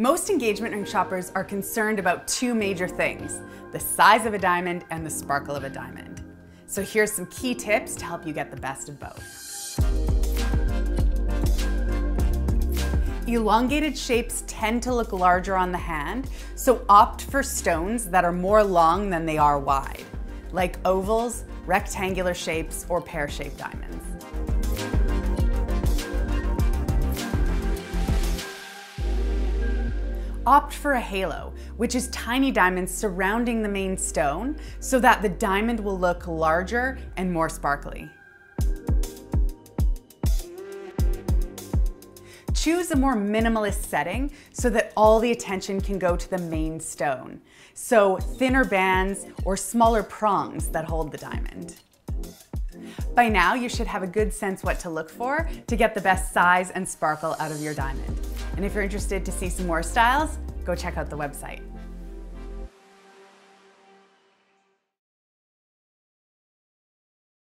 Most engagement ring shoppers are concerned about two major things, the size of a diamond and the sparkle of a diamond. So here's some key tips to help you get the best of both. Elongated shapes tend to look larger on the hand, so opt for stones that are more long than they are wide, like ovals, rectangular shapes, or pear-shaped diamonds. Opt for a halo, which is tiny diamonds surrounding the main stone so that the diamond will look larger and more sparkly. Choose a more minimalist setting so that all the attention can go to the main stone. So thinner bands or smaller prongs that hold the diamond. By now, you should have a good sense what to look for to get the best size and sparkle out of your diamond. And if you're interested to see some more styles, go check out the website.